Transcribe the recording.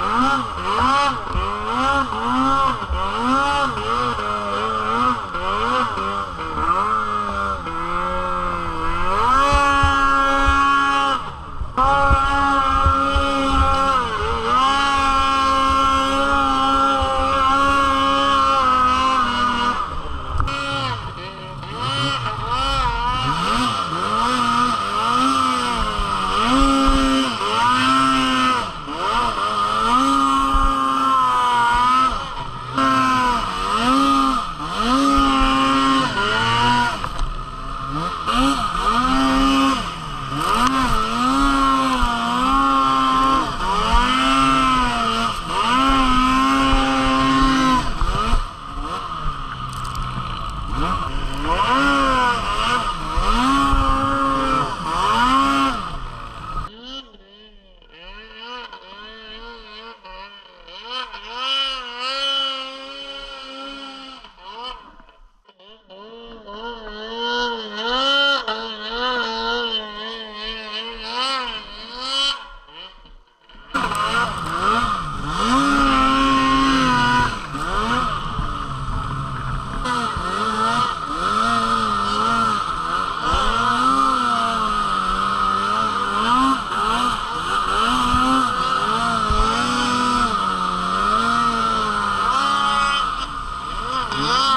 Ah, ah, ah. Ah!